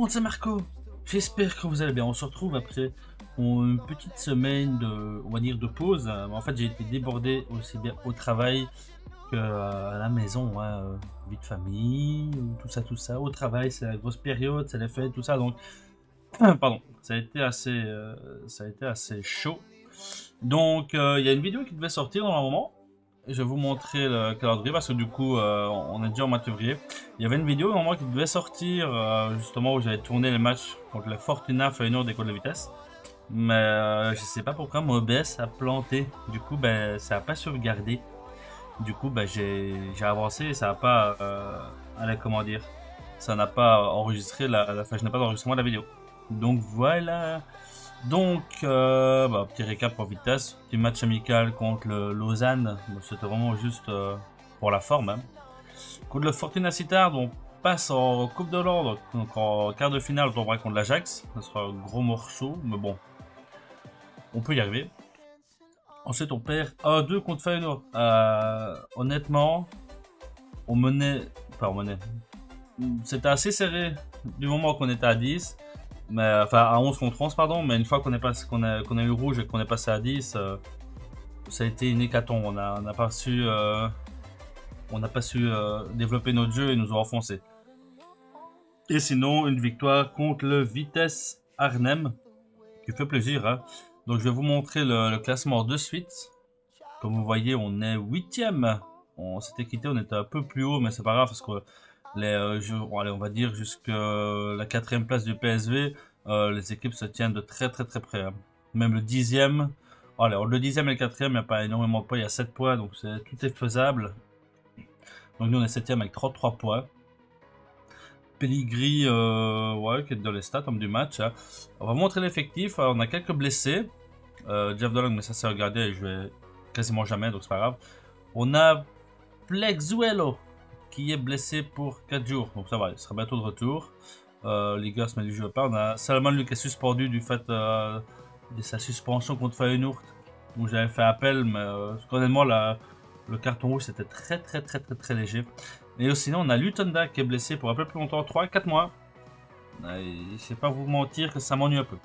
monde, c'est Marco? J'espère que vous allez bien. On se retrouve après une petite semaine de, on va dire, de pause. Euh, En fait, j'ai été débordé aussi bien au travail que euh, à la maison. hein, euh, Vie de famille, tout ça, tout ça. Au travail, c'est la grosse période, c'est les fêtes, tout ça. Donc, pardon, ça a été assez, euh, ça a été assez chaud. Donc, il y a une vidéo qui devait sortir dans un moment. Je vais vous montrer le calendrier parce que du coup, euh, on est déjà en mois de février. Il y avait une vidéo moment qui devait sortir, euh, justement où j'avais tourné les matchs contre la Fortuna Feyenoord d'école de vitesse. Mais euh, je sais pas pourquoi mon OBS a planté. Du coup, ben, ça a pas sauvegardé. Du coup, ben, j'ai avancé et ça a pas, euh, allez, comment dire, ça n'a pas enregistré la, la, je n'ai pas d'enregistrement de la vidéo. Donc voilà. Donc, euh, bah, petit récap pour vitesse. Petit match amical contre le Lausanne. C'était vraiment juste euh, pour la forme. hein. Contre le Fortuna Sittard, on passe en Coupe de l'Ordre. Donc en quart de finale, on tombera contre l'Ajax. Ce sera un gros morceau, mais bon. On peut y arriver. Ensuite, on perd 1-2 contre Feyenoord. Euh, honnêtement, on menait... Enfin, on menait. C'était assez serré du moment qu'on était à 10 mais enfin à 11 contre 11 pardon mais une fois qu'on qu'on a qu'on a eu rouge et qu'on est passé à 10 euh, ça a été une hécatombe. On a n'a pas su euh, on n'a pas su euh, développer notre jeu et nous ont enfoncé et sinon une victoire contre le Vitesse Arnhem qui fait plaisir hein. donc je vais vous montrer le, le classement de suite. Comme vous voyez on est huitième. On s'était quitté on était un peu plus haut mais c'est pas grave parce que euh, on va dire jusqu'à la quatrième place du PSV, euh, les équipes se tiennent de très très très près. hein. Même le dixième, allez, le dixième et le quatrième, il n'y a pas énormément de points, il y a 7 points, donc tout est faisable. Donc nous on est septième avec 33 points. Pelligri, euh, ouais, qui est dans les stats homme du match. hein. On va montrer l'effectif. Alors, On a quelques blessés. Euh, Jeff Dolong, mais ça c'est regardé je vais quasiment jamais, donc c'est pas grave. On a Plexuelo qui est blessé pour 4 jours, donc ça va, il sera bientôt de retour. Euh, les gars se du jeu à part. On a Salomon Luc qui est suspendu du fait euh, de sa suspension contre Feyenoord, où j'avais fait appel, mais euh, honnêtement, le carton rouge c'était très très très très très léger. Et sinon, on a Lutonda qui est blessé pour un peu plus longtemps, 3-4 mois. Je sais pas vous mentir que ça m'ennuie un peu.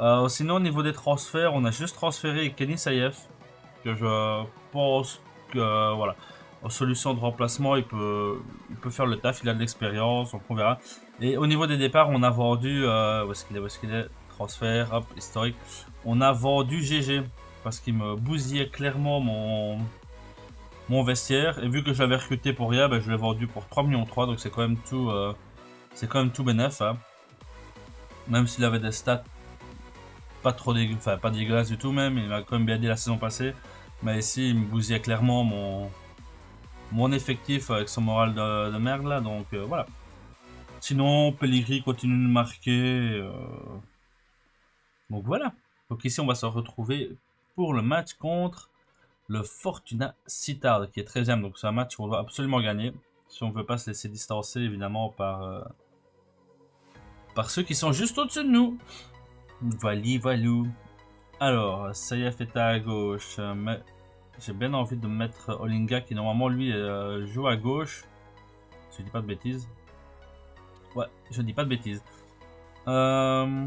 Euh, sinon, au niveau des transferts, on a juste transféré Kenny Saïef, que je pense que euh, voilà, en solution de remplacement, il peut, il peut faire le taf, il a de l'expérience, on verra. Et au niveau des départs, on a vendu, euh, où est-ce qu'il est, où est-ce qu'il est, transfert, hop, historique. On a vendu GG parce qu'il me bousillait clairement mon, mon vestiaire. Et vu que je l'avais recruté pour rien, je l'ai vendu pour 3 millions 3, donc c'est quand même tout, euh, c'est quand même tout bénef. hein. Même s'il avait des stats pas trop dégueu, enfin pas dégueulasses du tout même, il m'a quand même bien dit la saison passée. Mais ici, il me bousillait clairement mon, mon effectif avec son moral de, de merde là, donc euh, voilà. Sinon, Pellegrini continue de marquer. euh, Donc voilà. Donc ici, on va se retrouver pour le match contre le Fortuna Sittard, qui est 13ème. Donc c'est un match qu'on doit absolument gagner. Si on ne veut pas se laisser distancer, évidemment, par, euh, par ceux qui sont juste au-dessus de nous. Vali, valou. Alors, Sayef est à gauche, mais j'ai bien envie de mettre Olinga qui normalement lui euh, joue à gauche. Je dis pas de bêtises. Ouais, je dis pas de bêtises. Euh...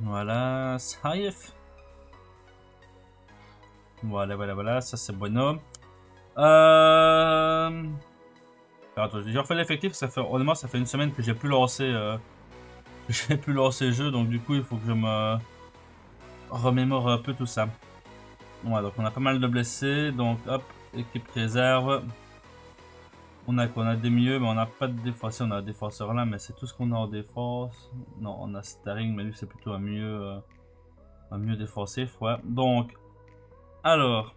Voilà, Saïf. Voilà, voilà, voilà, ça c'est bueno. Euh... Attends, j'ai refait l'effectif, ça fait, honnêtement, ça fait une semaine que j'ai plus lancé, euh... j'ai plus lancé le jeu, donc du coup, il faut que je me remémore un peu tout ça. Ouais, donc on a pas mal de blessés, donc hop, équipe réserve. On a quoi On a des milieux, mais on n'a pas de défense. Si, on a un défenseur là, mais c'est tout ce qu'on a en défense. Non, on a Starring, mais lui c'est plutôt un mieux, euh, un mieux défensif. Donc, alors,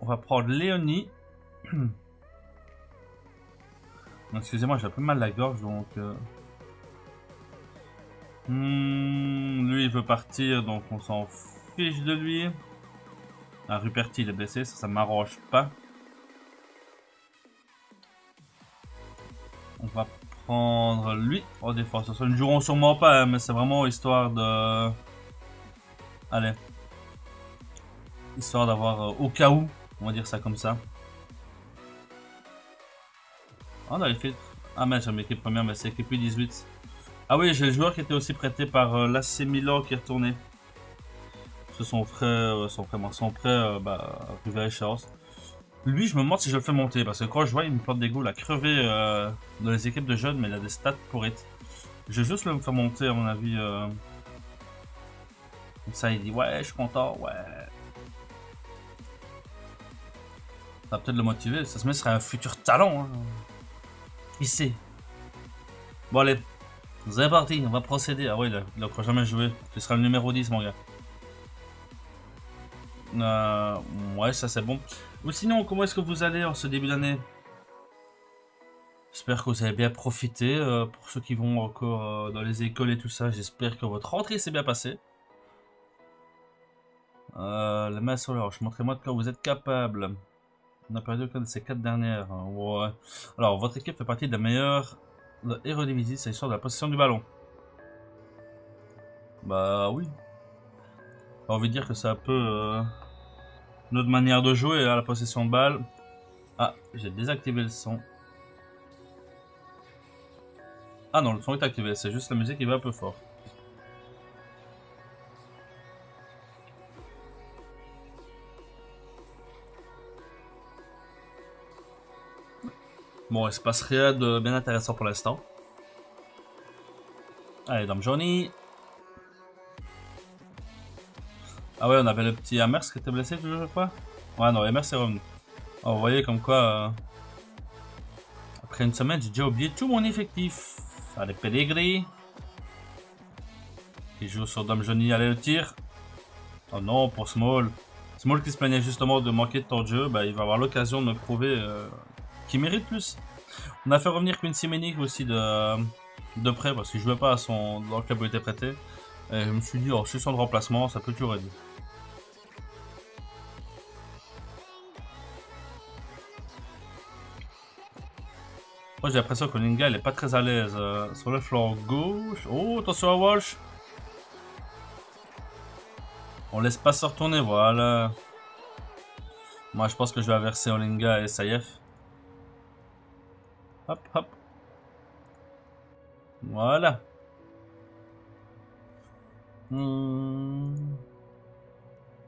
on va prendre Léonie. Excusez-moi, j'ai un peu mal la gorge, donc. euh, hmm, lui, il veut partir, donc on s'en de lui. Ah, Ruperti, il est blessé, ça, ça m'arrange pas. On va prendre lui en défense. Ça ne joueront sûrement pas, hein, mais c'est vraiment histoire de. Allez. Histoire d'avoir euh, au cas où, on va dire ça comme ça. On a les. Ah mais une équipe première, mais c'est équipe 18 Ah oui, j'ai le joueur qui était aussi prêté par euh, l'AC qui est retourné. C'est son frère, euh, son frère, son frère, bah, arrivé à échéance. Lui, je me demande si je le fais monter, parce que quand je vois, il me plante des goals à crever dans les équipes de jeunes, mais il a des stats pour être. Je vais juste le faire monter, à mon avis. Comme ça, il dit, ouais, je suis content, ouais. Ça va peut-être le motiver. Ça se met serait un futur talent. Hein. Sait Bon, allez. Êtes parti. On va procéder. Ah ouais, il a, encore jamais joué. Tu seras le numéro 10, mon gars. Euh, ouais, ça c'est bon. Ou sinon, comment est-ce que vous allez en ce début d'année? J'espère que vous avez bien profité. Euh, pour ceux qui vont encore euh, dans les écoles et tout ça, j'espère que votre rentrée s'est bien passée. La main sur l'orge, montrez-moi de quoi vous êtes capable. On a perdu aucun de ces quatre dernières. Hein. Ouais. Alors, votre équipe fait partie des meilleurs de Eredivisie, c'est l'histoire de la possession du ballon. Bah oui. J'ai envie dire que c'est un peu euh, notre manière de jouer à la possession de balle. Ah, j'ai désactivé le son. Ah non, le son est activé, c'est juste la musique qui va un peu fort. Bon, il se passe rien de bien intéressant pour l'instant. Allez, Dame Johnny. Ah ouais, on avait le petit Amers qui était blessé, je crois. Ouais, non, Amers est revenu. Oh, vous voyez comme quoi... Euh, après une semaine, j'ai déjà oublié tout mon effectif. Allez, Pellegrini. Qui joue sur Dame Johnny. Allez, le tir. Oh non, pour Small. Small qui se plaignait justement de manquer de temps de jeu, bah, il va avoir l'occasion de me prouver... Euh, qui mérite plus. On a fait revenir Quincy Menig aussi de, de près parce qu'il jouait pas à son, dans le club où il était prêté. Et je me suis dit, oh, si son remplacement, ça peut toujours aider. Moi j'ai l'impression que Linga elle est pas très à l'aise euh, sur le flanc gauche. Oh attention à Walsh. On laisse pas se retourner, voilà. Moi je pense que je vais averser Olinga et Saïef. Hop, hop. Voilà. Hmm.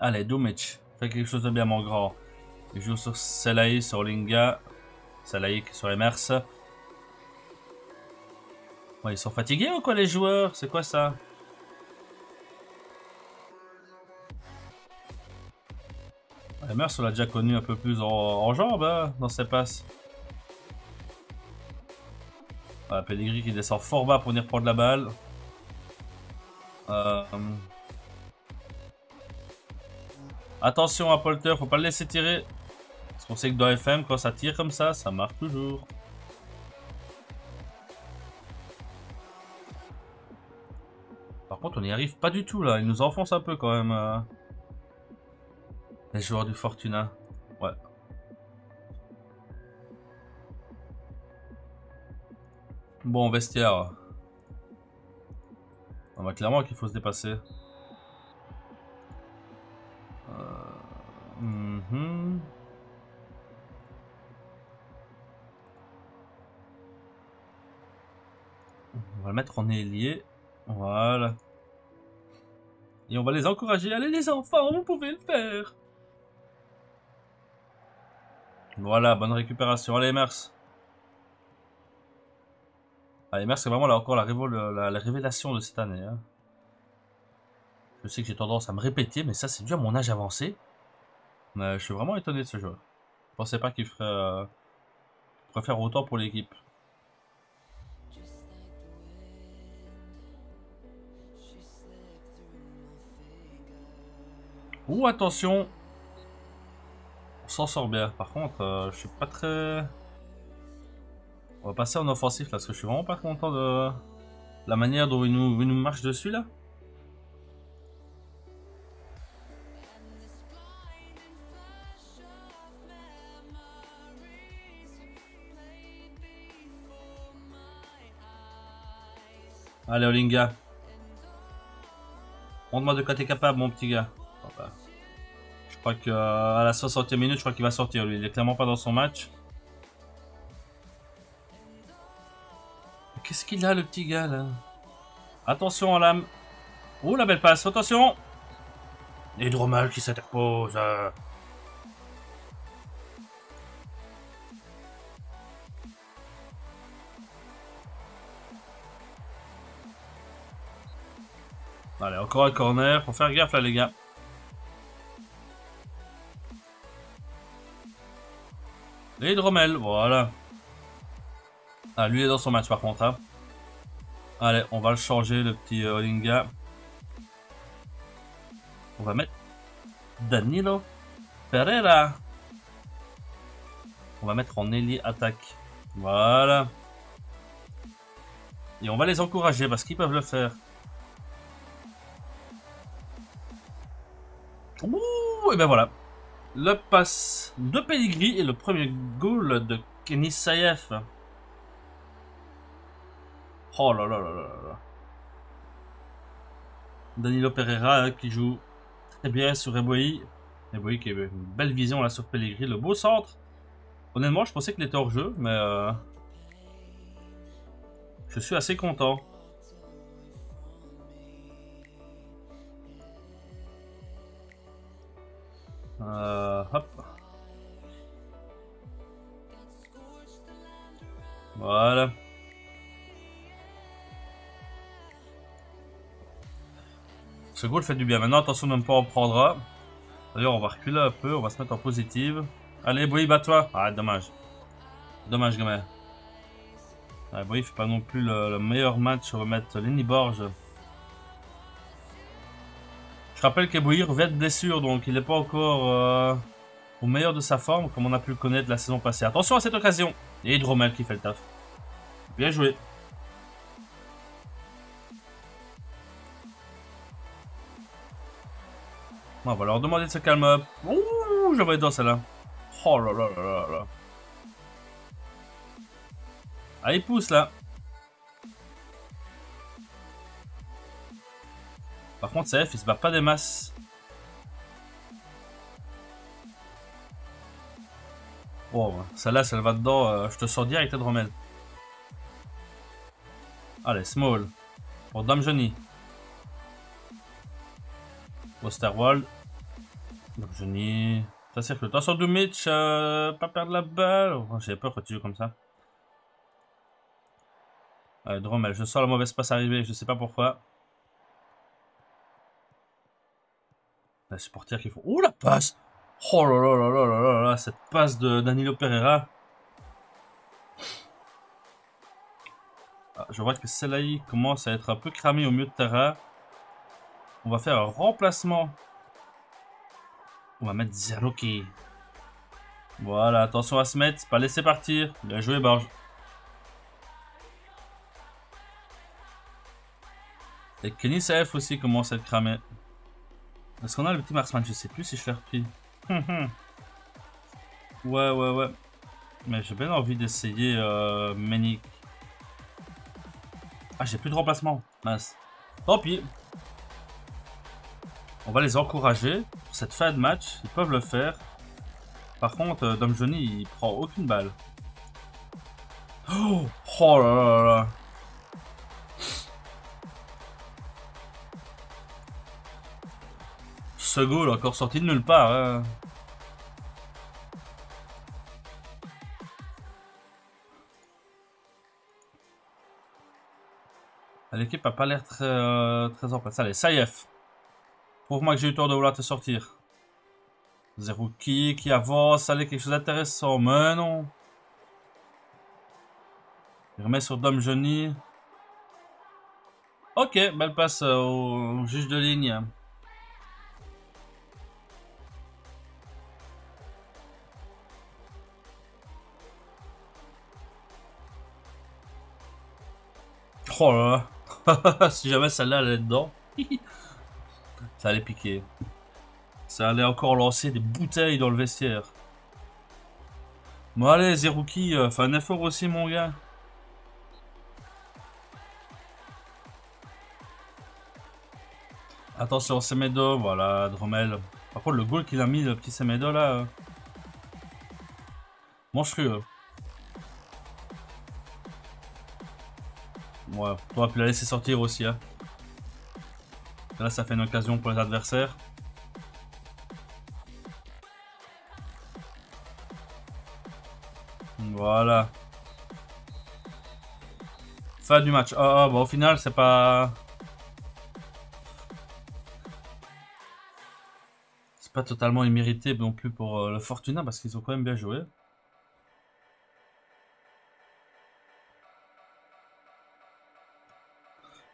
Allez, Dumic. Fais quelque chose de bien, mon grand. Il joue sur Selaï, sur Linga. Selaï sur Emers. Ouais, ils sont fatigués ou quoi, les joueurs? C'est quoi ça? Emers, on l'a déjà connu un peu plus en, en jambes hein, dans ses passes. Voilà, Pellegrini qui descend fort bas pour venir prendre la balle. Euh... Attention à Polter, faut pas le laisser tirer. Parce qu'on sait que dans FM, quand ça tire comme ça, ça marche toujours. Par contre, on n'y arrive pas du tout là. Il nous enfonce un peu quand même. Euh... Les joueurs du Fortuna. Ouais. Bon, vestiaire. On va clairement qu'il faut se dépasser. Euh, mhm. On va le mettre en ailier. Voilà. Et on va les encourager. Allez les enfants, vous pouvez le faire. Voilà, bonne récupération. Allez, merci. Ah, Emer, c'est vraiment là, encore la, révélation de cette année. Hein. Je sais que j'ai tendance à me répéter, mais ça, c'est dû à mon âge avancé. je suis vraiment étonné de ce joueur. Je pensais pas qu'il ferait, euh, autant pour l'équipe. Ouh, attention On s'en sort bien. Par contre, euh, je suis pas très... On va passer en offensif là, parce que je suis vraiment pas content de la manière dont il nous, nous marche dessus là. Allez, Olinga. Montre-moi de quoi t'es capable, mon petit gars. Je crois que à la 60e minute, je crois qu'il va sortir. Lui, il est clairement pas dans son match. qu'il a, le petit gars, là? Attention, à l'âme. Oh, la belle passe, attention Hydromal qui s'interpose. euh. Allez, encore un corner. Faut faire gaffe là, les gars. Et Hydromel, voilà. Ah, lui est dans son match par contre. hein. Allez, on va le changer, le petit euh, Olinga. On va mettre Danilo Pereira. On va mettre en ailier attaque. Voilà. Et on va les encourager parce qu'ils peuvent le faire. Ouh, et ben voilà. Le pass de Pellegrini et le premier goal de Kenny Saïef. Oh là là là là là. Danilo Pereira hein, qui joue très bien sur Eboyi. Eboyi qui a une belle vision là sur Pellegrini. Le beau centre. Honnêtement, je pensais qu'il était hors jeu, mais euh, je suis assez content. Euh, hop. Voilà. Ce goal fait du bien. Maintenant, attention de ne pas en prendra. D'ailleurs, on va reculer un peu. On va se mettre en positive. Allez, Boy, bats-toi. Ah, dommage. Dommage, gamin. Ah, Boy, fait pas non plus le, le meilleur match. On va mettre Lenny Borges. Je rappelle qu'Eboui revient de blessure, donc il n'est pas encore euh, au meilleur de sa forme, comme on a pu le connaître la saison passée. Attention à cette occasion. Et Hydromel qui fait le taf. Bien joué. On va leur demander de se calmer. Ouh, je vais être dans celle-là. Oh là là là là là. Ah, il pousse là. Par contre, CF, il se bat pas des masses. Oh, celle-là, si elle va dedans, euh, je te sors direct, Hydromel. Allez, small. Pour Dame Johnny. Osterwald. Dame Johnny. Ça circule. Attention, Dumitch. Euh, pas perdre la balle. Oh, J'avais peur quand tu joues comme ça. Allez, Dromel. Je sens la mauvaise passe arriver. Je sais pas pourquoi. Les supporters qui font. Oh la passe Oh là là là là là là là Cette passe de Danilo Pereira. Ah, je vois que celle-là commence à être un peu cramée au milieu de terrain. On va faire un remplacement. On va mettre Zeroki. Voilà, attention à se mettre, pas laisser partir. Bien joué, Barge. Et Kenny CF aussi commence à être cramé. Est-ce qu'on a le petit marksman Je sais plus si je l'ai repris. ouais, ouais, ouais. Mais j'ai bien envie d'essayer euh, Menik. Ah, j'ai plus de remplacement. Mince. Tant pis. On va les encourager. Pour cette fin de match, ils peuvent le faire. Par contre, euh, Dom Johnny, il prend aucune balle. Oh, oh là là là. Ce goal encore sorti de nulle part. hein. L'équipe a pas l'air très, euh, très en place. Allez, Saïef. Prouve-moi que j'ai eu tort de vouloir te sortir. Zerouki qui avance. Allez, quelque chose d'intéressant. Mais non. Il remet sur Dom Johnny. Ok, belle passe euh, au juge de ligne. Oh là là. si jamais celle-là allait dedans. ça allait piquer. Ça allait encore lancer des bouteilles dans le vestiaire. Bon allez, Zerouki, euh, fais un effort aussi mon gars. Attention, Semedo, voilà, Dromel. Par contre, le goal qu'il a mis, le petit Semedo là... euh, Monstrueux. Ouais, t'aurais pu la laisser sortir aussi. Hein. Là, ça fait une occasion pour les adversaires. Voilà. Fin du match. Ah, oh, bah au final, c'est pas... C'est pas totalement immérité non plus pour euh, le Fortuna parce qu'ils ont quand même bien joué.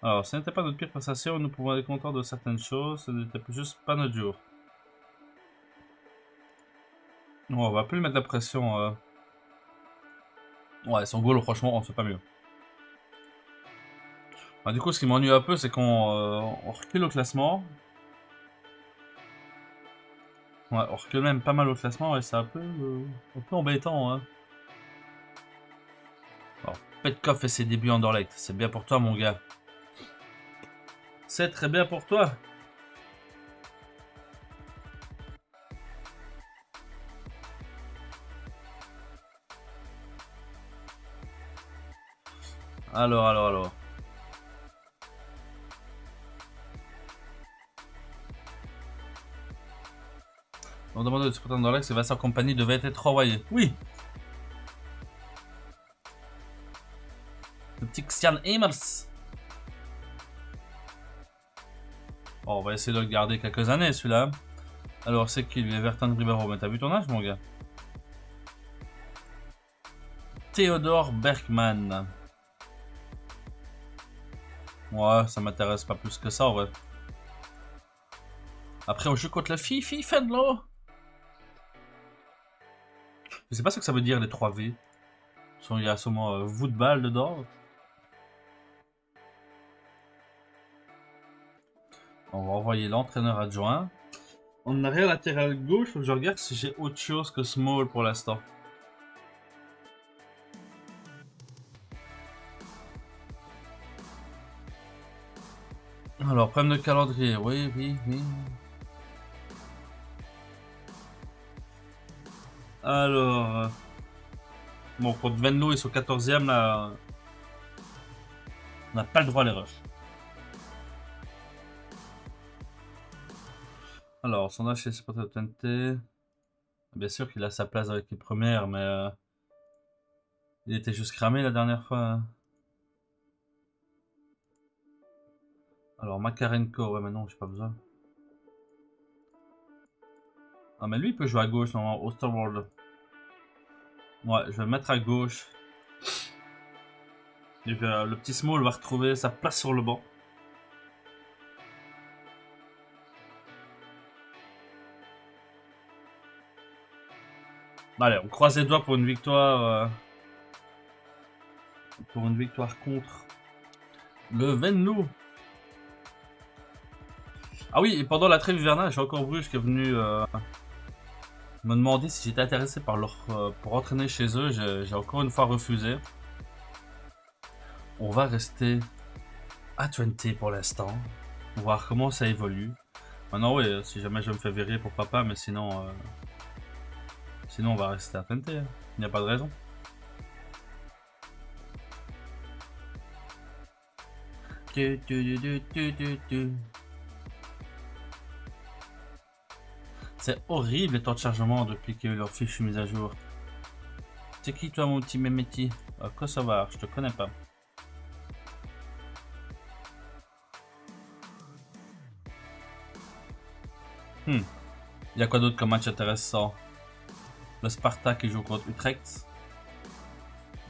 Alors, ce n'était pas notre pire prestation, nous pouvons être contents de certaines choses, ce n'était juste pas notre jour. on va plus mettre la pression. Euh. Ouais, son goal, franchement, on fait pas mieux. Bah, du coup, ce qui m'ennuie un peu, c'est qu'on euh, recule au classement. Ouais, on recule même pas mal au classement, et c'est un peu, euh, un peu embêtant. Hein. Alors, Petkov fait ses débuts en Dorlect. C'est bien pour toi, mon gars. C'est très bien pour toi. Alors, alors, alors. On demande de supporter dans l'axe et Vincent Compagnie devait être envoyé. Oui Le petit Christian Emers on va essayer de le garder quelques années celui-là. Alors c'est qu'il est Vertan Ribeiro, mais t'as vu ton âge mon gars? Théodore Bergman. Ouais, ça m'intéresse pas plus que ça en vrai. Après on joue contre le Fifi Fenlo. Je sais pas ce que ça veut dire les 3 V. Il y a sûrement euh, de balle dedans. On va envoyer l'entraîneur adjoint. En arrière latéral gauche, je regarde si j'ai autre chose que Small pour l'instant. Alors, problème de calendrier, oui, oui, oui. Alors... Euh, bon, contre Venlo et son 14ème, là... On n'a pas le droit à l'erreur. Alors, son âge chez Sport TNT. Bien sûr qu'il a sa place avec les premières, mais... Euh, il était juste cramé la dernière fois. Hein. Alors, Makarenko, ouais, mais non, j'ai pas besoin. Ah, mais lui, il peut jouer à gauche, normalement, Osterworld. Ouais, je vais mettre à gauche. le petit Small va retrouver sa place sur le banc. Allez, on croise les doigts pour une victoire. Euh, pour une victoire contre le Venlo. Ah oui, et pendant la trêve hivernale, j'ai encore Bruges qui est venu euh, me demander si j'étais intéressé par leur, euh, pour entraîner chez eux. J'ai encore une fois refusé. On va rester à 20 pour l'instant. Voir comment ça évolue. Maintenant, oui, si jamais je me fais virer pour papa, mais sinon... Sinon, on va rester à tenter. Hein. Il n'y a pas de raison. C'est horrible les temps de chargement depuis que leur fiche mise à jour. C'est qui toi mon petit méméti? Ah, Kosovar, je te connais pas. Hmm. Il y a quoi d'autre comme match intéressant? Le Sparta qui joue contre Utrecht.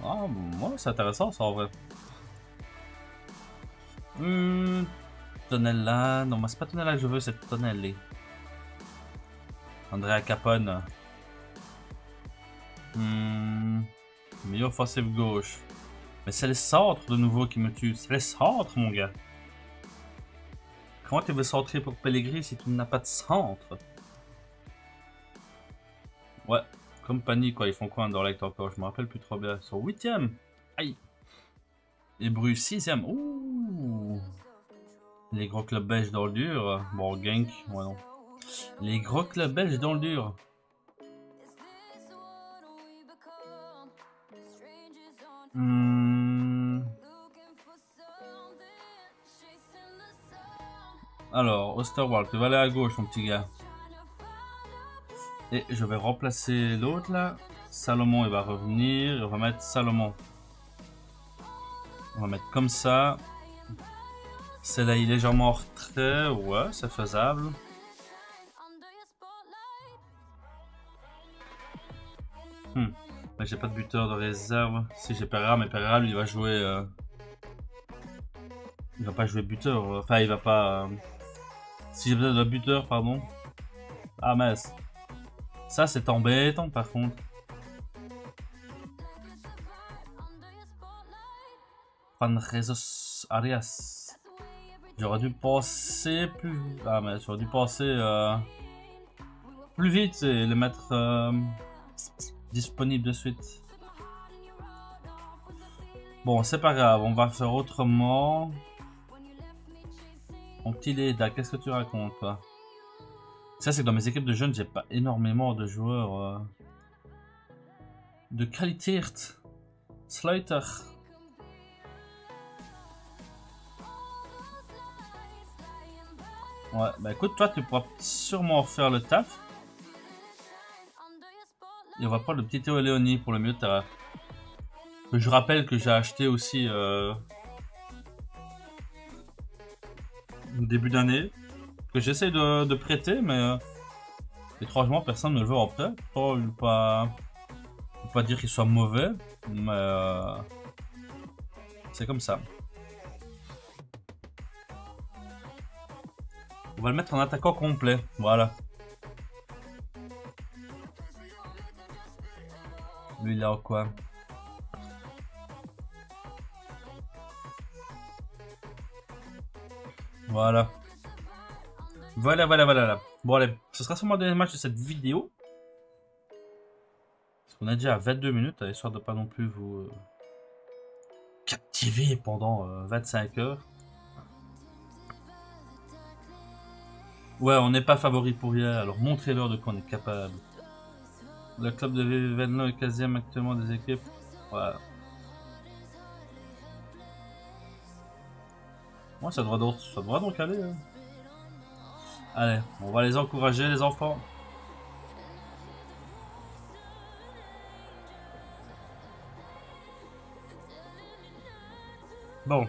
Ah, moi, c'est intéressant ça en vrai. Hmm, Tonella. Non, mais c'est pas Tonella que je veux, c'est Tonelli. Andrea Capone. Hmm, milieu offensif gauche. Mais c'est le centre de nouveau qui me tue. C'est le centre, mon gars. Comment tu veux centrer pour Pellegrini si tu n'as pas de centre? Ouais, Compagnie, quoi. Ils font quoi Underlight encore? Je me rappelle plus trop bien. Ils sont 8 Aïe Et Bruges 6 Ouh Les gros clubs belges dans le dur. Bon, gank, ouais non. Les gros clubs belges dans le dur. Hmm. Alors, Osterwald, tu vas aller à gauche, mon petit gars. Et je vais remplacer l'autre là. Salomon, il va revenir. On va mettre Salomon. On va mettre comme ça. Celle-là, il est légèrement en retrait. Ouais, c'est faisable. Hmm. Mais j'ai pas de buteur de réserve. Si j'ai Pereira, mais Pereira, il va jouer... Euh, il va pas jouer buteur. Enfin, il va pas... Euh, si j'ai besoin de buteur, pardon. Ah, mince. Ça, c'est embêtant, par contre. Arias. J'aurais dû passer plus... Ah, mais j'aurais dû passer... Euh, plus vite et les mettre... Euh, disponibles de suite. Bon, c'est pas grave, on va faire autrement. Mon petit Leda, qu'est-ce que tu racontes, Ça, c'est que dans mes équipes de jeunes, j'ai pas énormément de joueurs euh, de qualité. Slater. Ouais, bah écoute, toi, tu pourras sûrement faire le taf. Et on va prendre le petit Théo Léonie pour le mieux terrain. Je rappelle que j'ai acheté aussi euh, début d'année. Que j'essaie de, prêter, mais euh, étrangement personne ne le veut en prêt. Pas, pas, pas dire qu'il soit mauvais, mais euh, c'est comme ça. On va le mettre en attaquant complet, voilà. Lui il est en quoi Voilà. Voilà, voilà, voilà. Bon, allez, ce sera sûrement le dernier match de cette vidéo. Parce qu'on a déjà 22 minutes, histoire de pas non plus vous euh, captiver pendant 25 euh, heures. Ouais, on n'est pas favori pour rien, alors montrez-leur de quoi on est capable. Le club de Venlo est quasiment actuellement des équipes. Voilà. Moi, ça devrait donc, ça donc aller. Hein. Allez, on va les encourager, les enfants. Bon.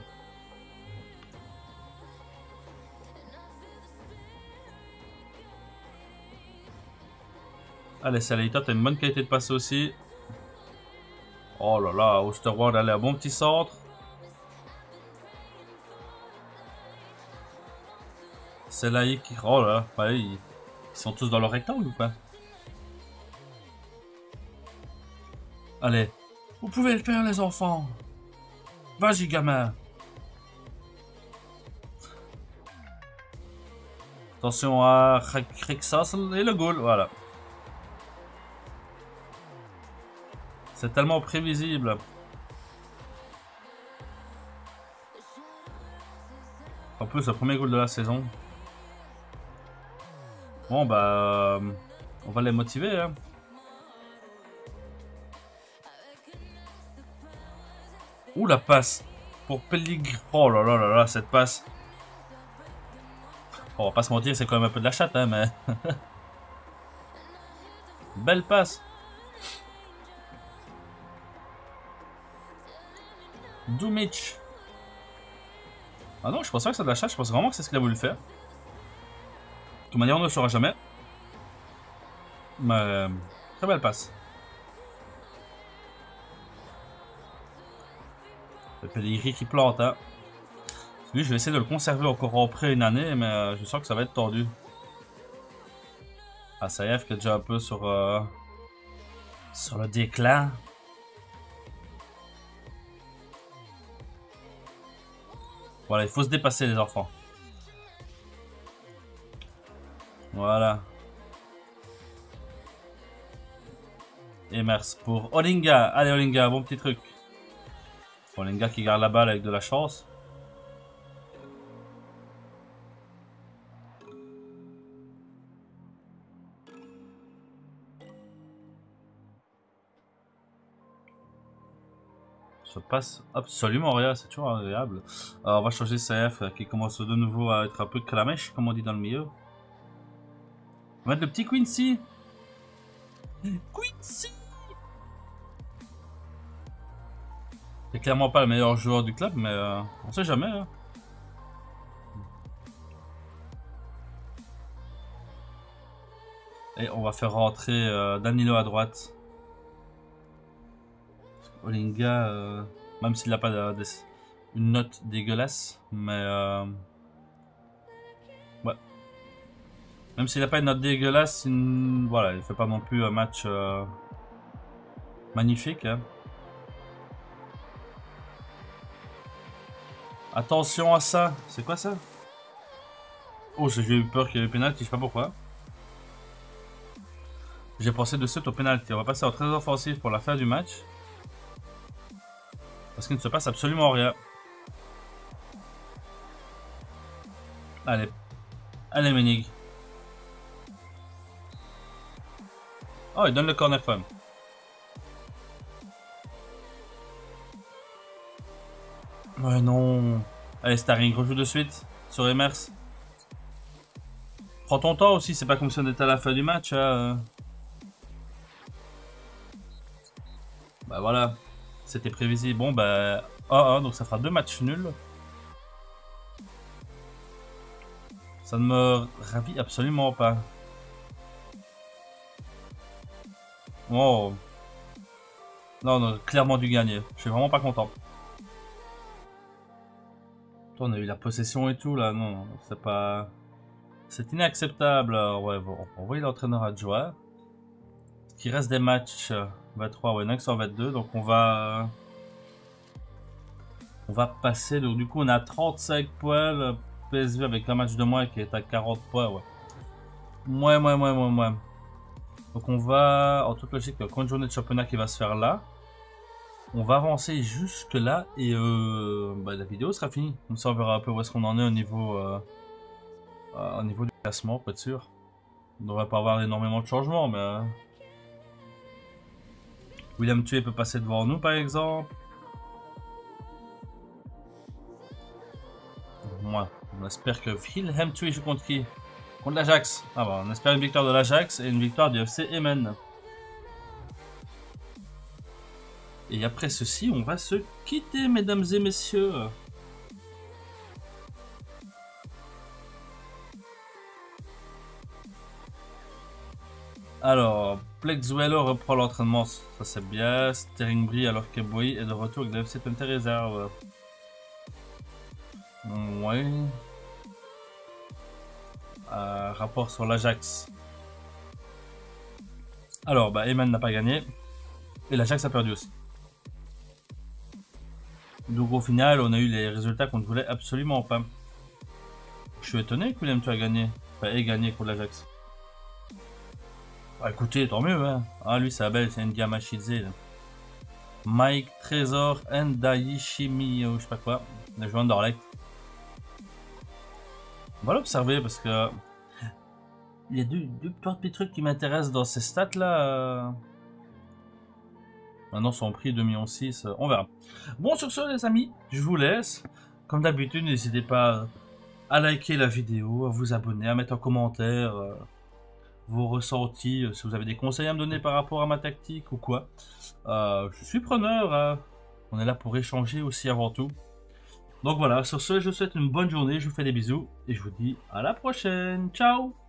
Allez, Salita, t'as une bonne qualité de passe aussi. Oh là là, Osterwald, allez, un bon petit centre. C'est là qui... Oh là, ils... sont tous dans le rectangle ou pas Allez, vous pouvez le faire les enfants. Vas-y gamin. Attention à Rexas et le goal, voilà. C'est tellement prévisible. En plus, le premier goal de la saison. Bon, bah... Euh, on va les motiver, hein. Ouh, la passe Pour Pellegrini. Oh là là là là, cette passe. on va pas se mentir, c'est quand même un peu de la chatte, hein, mais... Belle passe Dumic. Ah non, je pense pas que c'est de la chatte, je pense vraiment que c'est ce qu'il a voulu faire toute manière, on ne le saura jamais. Mais, euh, très belle passe. Le Pellegrini qui plante, hein. Lui, je vais essayer de le conserver encore après une année, mais euh, je sens que ça va être tordu. Ah, ça y est, qui est déjà un peu sur, euh, sur le déclin. Voilà, il faut se dépasser les enfants. Voilà. Et merci pour Olinga. Allez Olinga, bon petit truc. Olinga qui garde la balle avec de la chance. se passe absolument rien, c'est toujours agréable. Alors, on va changer CF qui commence de nouveau à être un peu clamèche, comme on dit dans le milieu. On va mettre le petit Quincy. Quincy C'est clairement pas le meilleur joueur du club, mais euh, on sait jamais. Hein. Et on va faire rentrer euh, Danilo à droite. Olinga, euh, même s'il n'a pas de, une note dégueulasse, mais Même s'il n'a pas une note dégueulasse, il, voilà, il fait pas non plus un match magnifique. Hein. Attention à ça. C'est quoi ça? Oh, j'ai eu peur qu'il y ait eu pénalty, je sais pas pourquoi. J'ai pensé de suite au penalty. On va passer au très offensif pour la fin du match. Parce qu'il ne se passe absolument rien. Allez. Allez, Menig. Oh, il donne le corner quand même. Ouais, non. Allez, Starring, rejoue de suite sur Emers. Prends ton temps aussi, c'est pas comme si on était à la fin du match. Hein. Bah voilà, c'était prévisible. Bon bah 1-1, donc ça fera deux matchs nuls. Ça ne me ravit absolument pas. Oh. Non, on a clairement dû gagner. Je suis vraiment pas content. On a eu la possession et tout là, non, c'est pas... C'est inacceptable. ouais, bon, on envoyer l'entraîneur adjoint. Il reste des matchs 23, ouais, Next 22, donc on va... On va passer, donc du coup on a 35 points, PSV avec un match de moins qui est à 40 points, ouais. Moins, moins, moins, moins. Donc on va, en toute logique, a une journée de championnat qui va se faire là. On va avancer jusque là et euh, bah, la vidéo sera finie. Comme ça on verra un peu où est-ce qu'on en est au niveau, euh, euh, au niveau du classement, pour être sûr. On ne devrait pas avoir énormément de changements, mais... Euh, William Tué peut passer devant nous par exemple. Moi, on espère que William Tué joue contre qui? Contre l'Ajax. Ah bah, on espère une victoire de l'Ajax et une victoire du FC Emen. Et après ceci, on va se quitter, mesdames et messieurs. Alors, Plexuelo reprend l'entraînement, ça c'est bien. Steering Brie alors que Boy est de retour avec le FC Réserve. Ouais. Rapport sur l'Ajax. Alors, bah, Eman n'a pas gagné. Et l'Ajax a perdu aussi. Donc au final, on a eu les résultats qu'on ne voulait absolument pas. Je suis étonné que William tu as gagné. Enfin, ait gagné contre l'Ajax. Ah, écoutez, tant mieux, hein. Ah, lui, c'est belle, c'est une Là. Mike Trésor Endayishimi, ou je sais pas quoi. Le joueur d'Orlec. On va l'observer parce que. Il y a deux, petits trucs qui m'intéressent dans ces stats là. Euh. Maintenant, son prix 2,6 millions, euh, on verra. Bon, sur ce, les amis, je vous laisse. Comme d'habitude, n'hésitez pas à liker la vidéo, à vous abonner, à mettre en commentaire euh, vos ressentis, si vous avez des conseils à me donner par rapport à ma tactique ou quoi. je suis preneur, hein. on est là pour échanger aussi avant tout. Donc voilà, sur ce, je vous souhaite une bonne journée, je vous fais des bisous et je vous dis à la prochaine. Ciao